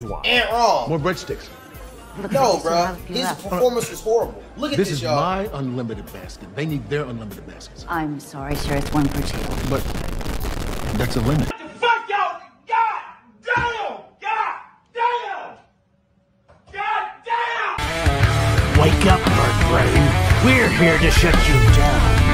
Why? And wrong. More breadsticks. No, bro. His performance was horrible. Look at This this, is y'all. my unlimited basket. They need their unlimited baskets. I'm sorry, sir. It's one per table. But that's a limit. Fuck y'all! God damn! God damn! God damn! Wake up, bird brain. We're here to shut you down.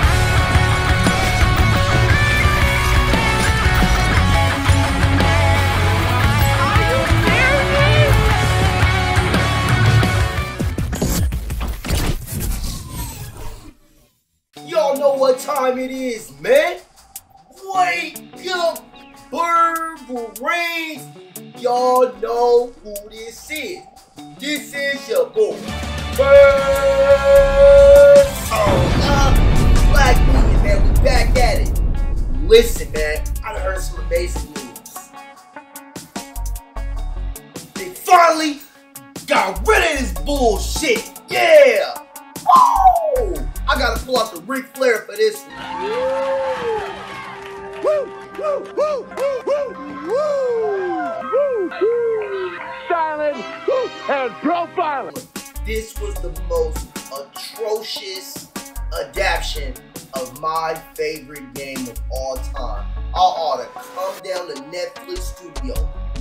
Listen, man. I heard some amazing news. They finally got rid of this bullshit. Yeah. Woo! I gotta pull out the Ric Flair for this one. Woo! Woo! Woo! Woo! Woo! Woo! Woo! Silent woo, and profiling. This was the most atrocious adaptation of my favorite game of all time. I ought to come down to Netflix studio,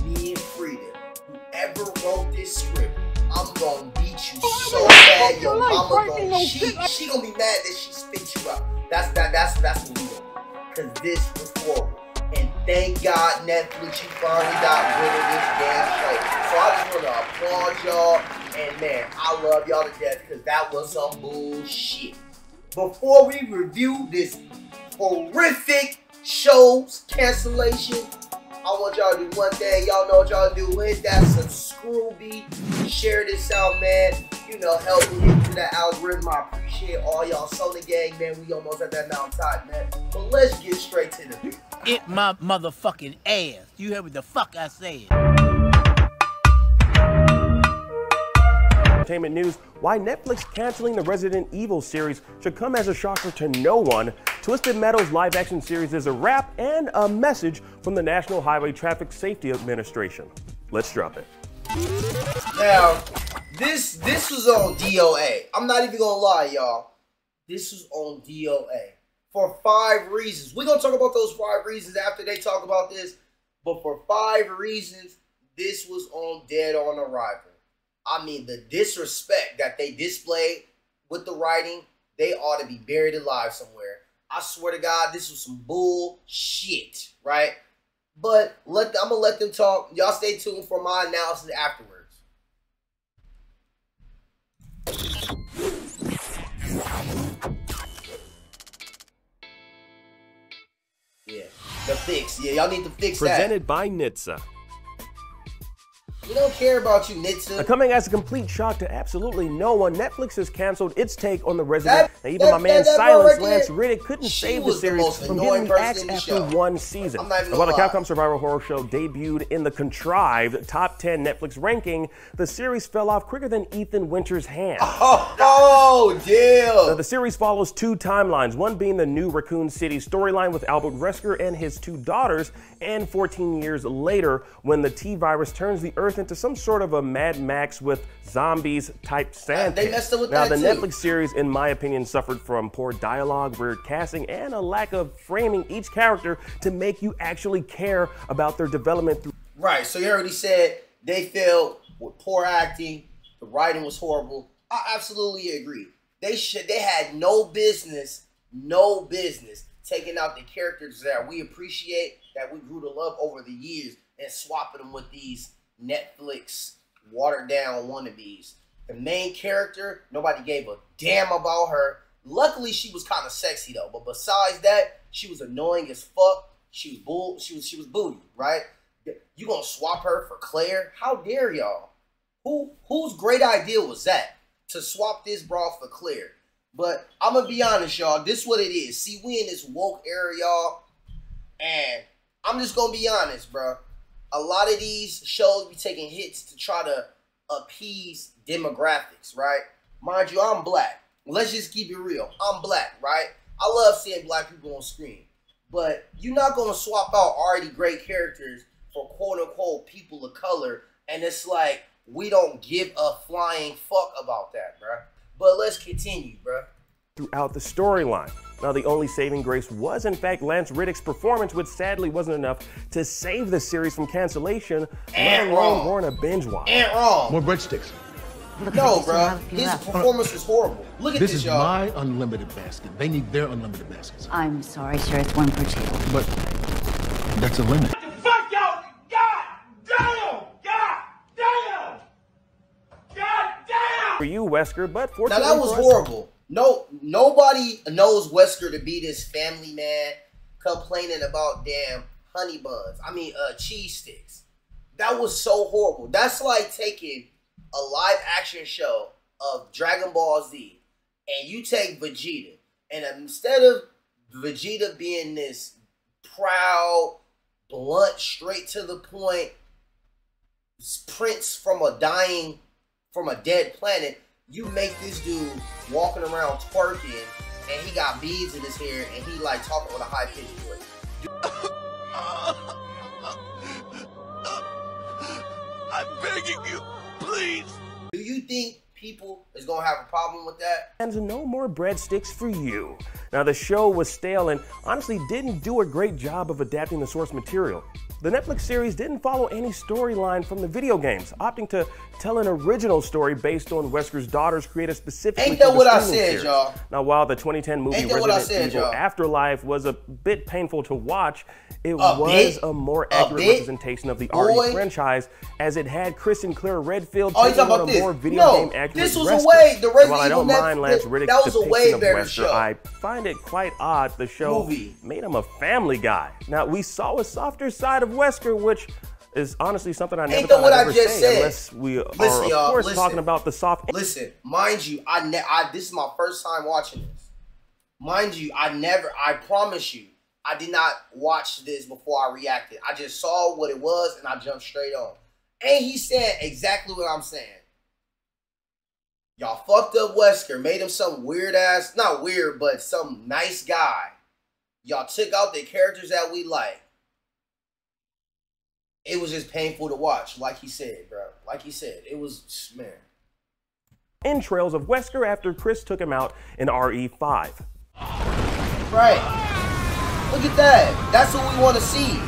me and Freedom, whoever wrote this script, I'm gonna beat you so bad, your mama gonna she she gonna be mad that she spit you out. That's that that's that's what we do. Cause this was horrible. And thank God Netflix you finally got rid of this damn show. So I just wanna applaud y'all and man, I love y'all to death because that was some bullshit. Before we review this horrific show's cancellation, I want y'all to do one thing. Y'all know what y'all do. Hit that subscribe, share this out, man. You know, help me get to that algorithm. I appreciate all y'all. Sony gang, man. We almost at that mountaintop, man. But let's get straight to the video. It my motherfucking ass. You heard what the fuck I said. Entertainment news why Netflix canceling the Resident Evil series should come as a shocker to no one. Twisted Metal's live action series is a wrap and a message from the National Highway Traffic Safety Administration. Let's drop it. Now, this this was on DOA. I'm not even gonna lie, y'all. This was on DOA for five reasons. We're gonna talk about those five reasons after they talk about this. But for five reasons, this was on Dead on Arrival. I mean, the disrespect that they displayed with the writing, they ought to be buried alive somewhere. I swear to God, this was some bullshit, right? But let I'm gonna let them talk. Y'all stay tuned for my analysis afterwards. Yeah, the fix. Yeah, y'all need to fix that. Presented by NHTSA. We don't care about you, Nitsa. Coming as a complete shock to absolutely no one, Netflix has canceled its take on the Resident. That- and even that- my man that- Silence Lance Reddick couldn't she save the was the series from getting the person axe in the after show. one season. I'm not even While the. Capcom Survival Horror Show debuted in the contrived top 10 Netflix ranking, the series fell off quicker than Ethan Winters' hand. Oh, oh, Now, the series follows two timelines, one being the new Raccoon City storyline with Albert Wesker and his two daughters, and 14 years later when the T virus turns the Earth into some sort of a Mad Max with zombies type sand. they messed up with now, that the too. Netflix series, in my opinion, suffered from poor dialogue, weird casting, and a lack of framing each character to make you actually care about their development through Right, so you already said they failed with poor acting. The writing was horrible. I absolutely agree. They should. They had no business, no business taking out the characters that we appreciate, that we grew to love over the years, and swapping them with these Netflix watered down wannabes. The main character, nobody gave a damn about her. Luckily, she was kind of sexy though. But besides that, she was annoying as fuck. She was bull. She was she was booty, right? You gonna swap her for Claire? How dare y'all? Who whose great idea was that to swap this bra for Claire? But I'm gonna be honest, y'all. This what it is. See, we in this woke era, y'all, and I'm just gonna be honest, bro. A lot of these shows be taking hits to try to appease demographics, right? Mind you, I'm black. Let's just keep it real. I'm black, right? I love seeing black people on screen. But you're not gonna swap out already great characters for quote unquote people of color And it's like we don't give a flying fuck about that, bruh. But let's continue, bruh. throughout the storyline. Now, the only saving grace was, in fact, Lance Reddick's performance, which sadly wasn't enough to save the series from cancellation, let alone wrong. warrant a binge watch. And wrong. More breadsticks. Looks No, bro. you still bruh. have a few His left. performance was horrible. Look at This this, is y'all. my unlimited basket. They need their unlimited baskets. I'm sorry, sir. It's one per table. But that's a limit. Fuck y'all! God damn! God damn! God damn! For you, Wesker, but for. Now that was for us- horrible. No, nobody knows Wesker to be this family man complaining about damn honey buns. I mean, uh, cheese sticks. That was so horrible. That's like taking a live action show of Dragon Ball Z, and you take Vegeta, and instead of Vegeta being this proud, blunt, straight to the point prince from a dying, from a dead planet, you make this dude walking around twerking, and he got beads in his hair, and he like talking with a high pitched voice. I'm begging you, please. Do you think people is gonna have a problem with that? And no more breadsticks for you. Now, the show was stale and honestly didn't do a great job of adapting the source material. The Netflix series didn't follow any storyline from the video games, opting to tell an original story based on Wesker's daughters created specifically Ain't that for the what I said, series. y'all? Now, while the 2010 movie Ain't Resident said, Evil y'all? Afterlife was a bit painful to watch, it A was bit? a more accurate bit? representation of the Boy? RE franchise, as it had Chris and Claire Redfield Oh, taking on a this? more video No, game accurate this was a way- the Resident While I don't Evil mind Lance Reddick's that was a way better Wesker, show. I find it quite odd the show Movie. made him a family guy. Now we saw a softer side of Wesker, which is honestly something I never Ain't thought what I'd I ever just say, said? unless we are of y'all, course listen. talking about the soft. Listen, mind you, I, ne- I this is my first time watching this. Mind you, I never, I promise you, I did not watch this before I reacted. I just saw what it was and I jumped straight on. And he said exactly what I'm saying. Y'all fucked up Wesker, made him some weird ass, not weird, but some nice guy. Y'all took out the characters that we like. It was just painful to watch, like he said, bro. Like he said, it was man. entrails of Wesker after Chris took him out in RE5. Right. Look at that. That's what we want to see.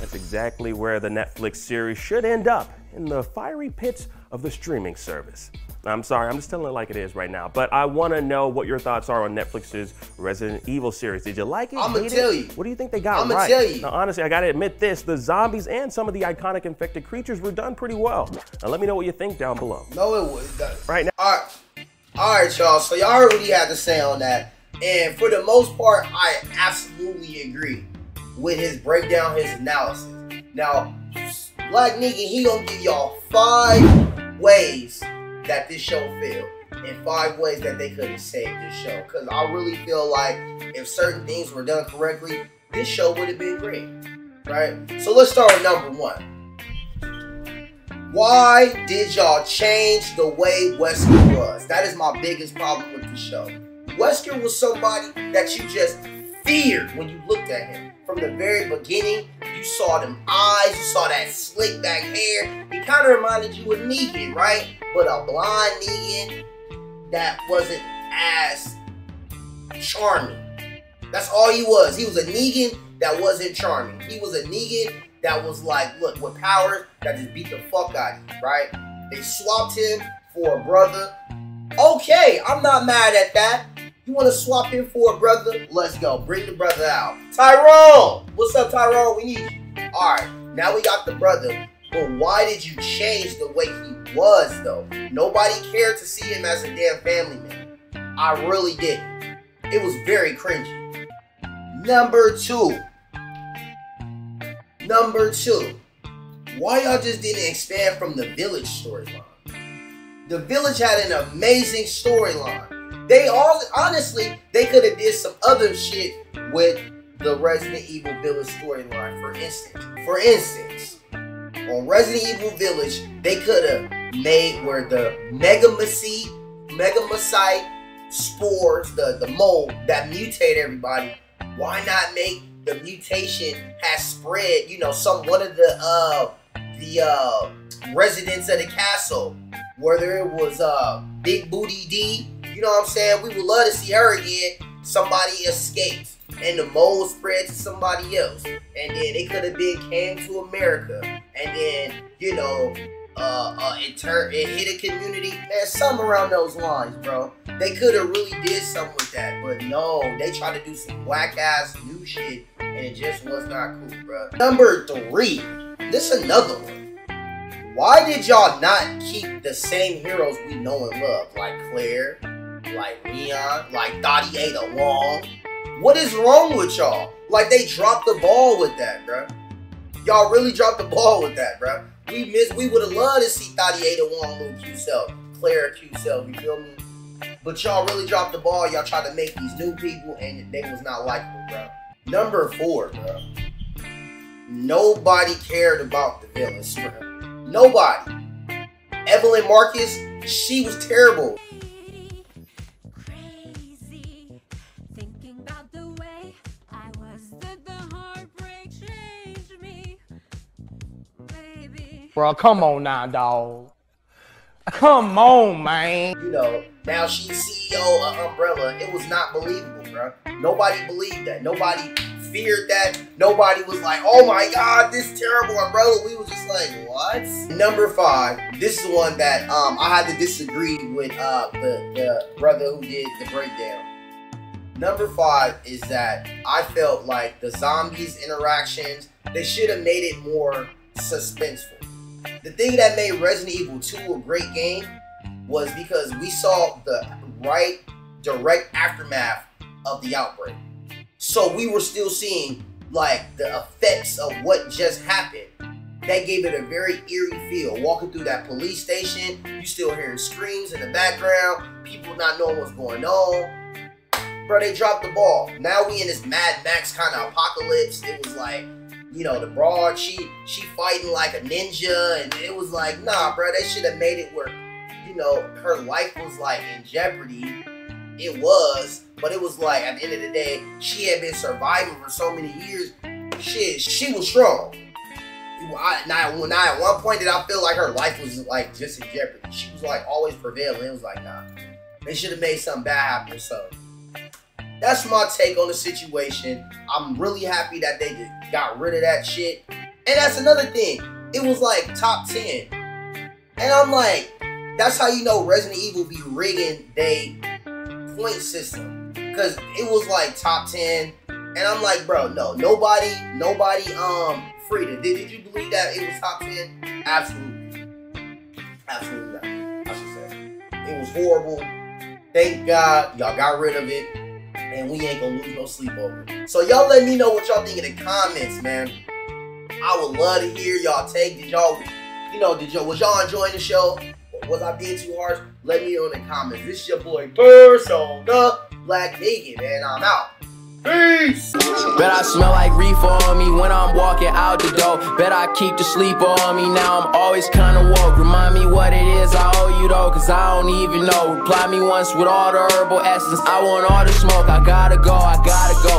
That's exactly where the Netflix series should end up in the fiery pits of the streaming service. I'm sorry, I'm just telling it like it is right now, but I want to know what your thoughts are on Netflix's Resident Evil series. Did you like it? I'ma tell it? you. What do you think they got I'ma right? tell you. Now, honestly, I gotta admit this: the zombies and some of the iconic infected creatures were done pretty well. Now, let me know what you think down below. No, it was. Right now. All right. All right, y'all. So y'all heard what he had to say on that. And for the most part, I absolutely agree with his breakdown, his analysis. Now, Black Neegan, he gonna give y'all five ways that this show failed. And five ways that they could have saved this show. Cause I really feel like if certain things were done correctly, this show would have been great. Right? So let's start with number one. Why did y'all change the way Wesker was? That is my biggest problem with the show. Wesker was somebody that you just feared when you looked at him. From the very beginning, you saw them eyes, you saw that slick back hair. He kind of reminded you of Negan, right? But a blind Negan that wasn't as charming. That's all he was. He was a Negan that wasn't charming. He was a Negan that was like, look, with powers that just beat the fuck out of you, right? They swapped him for a brother. Okay, I'm not mad at that. You want to swap him for a brother? Let's go. Bring the brother out. Tyrone! What's up, Tyrone? We need you. Alright, now we got the brother. But why did you change the way he was, though? Nobody cared to see him as a damn family man. I really didn't. It was very cringy. Number two. Number two. Why y'all just didn't expand from the village storyline? The village had an amazing storyline. They all honestly they could have did some other shit with the Resident Evil Village storyline. For instance, for instance, on Resident Evil Village, they could have made where the Megamycete, Megamycite spores, the, the mold that mutate everybody, why not make the mutation has spread, you know, some one of the uh the uh, residents of the castle, whether it was uh, Big Booty D, you know what I'm saying? We would love to see her again. Somebody escaped and the mold spread to somebody else. And then it could have been came to America. And then, you know, uh, uh, it turned, it hit a community. Man, some around those lines, bro. They could have really did something with that, but no, they tried to do some whack ass new shit, and it just was not cool, bro. Number three, this another one. Why did y'all not keep the same heroes we know and love, like Claire, like Leon, like Dottie Ada Wong? What is wrong with y'all? Like they dropped the ball with that, bro. Y'all really dropped the ball with that, bro. We miss. We would have loved to see Dottie Ada Wong move Q Cell, Claire Q Cell. You feel me? But y'all really dropped the ball. Y'all tried to make these new people, and they was not likable, bro. Number four, bro. Nobody cared about the villains, bro. Nobody. Evelyn Marcus, she was terrible. Bro, come on now, dog. Come on, man. You know, now she's CEO of Umbrella. It was not believable, bro. Nobody believed that. Nobody feared that. Nobody was like, oh my god, this terrible umbrella. We was just like, what? Number five, this is one that um I had to disagree with uh the, the brother who did the breakdown. Number five is that I felt like the zombies interactions, they should have made it more suspenseful. The thing that made Resident Evil 2 a great game was because we saw the right direct aftermath of the outbreak. So we were still seeing like the effects of what just happened. That gave it a very eerie feel. Walking through that police station, you still hearing screams in the background, people not knowing what's going on. Bro, they dropped the ball. Now we in this Mad Max kind of apocalypse. It was like, you know, the broad, she she fighting like a ninja, and it was like, nah, bro, they should have made it where, you know, her life was like in jeopardy. It was, but it was like at the end of the day, she had been surviving for so many years. Shit, she was strong. I, I at one point did I feel like her life was like just in jeopardy. She was like always prevailing. It was like, nah, they should have made something bad happen. So that's my take on the situation. I'm really happy that they got rid of that shit. And that's another thing. It was like top 10. And I'm like, that's how you know Resident Evil be rigging they point system. Cause it was like top 10. And I'm like, bro, no, nobody, nobody, um, Frida, did, did you believe that it was top 10? Absolutely. Absolutely not. I should say. It was horrible. Thank God y'all got rid of it and we ain't gonna lose no sleep over it. So y'all let me know what y'all think in the comments, man. I would love to hear y'all take. Did y'all, you know, did y'all was y'all enjoying the show? Was I being too harsh? Let me know in the comments. This is your boy Persona Black Neegan, and I'm out. Peace. Bet I smell like reefer on me when I'm walking out the door. Bet I keep the sleeper on me. Now I'm always kinda woke. Remind me what it is I owe you though, cause I don't even know. Reply me once with all the herbal essence. I want all the smoke. I gotta go, I gotta go.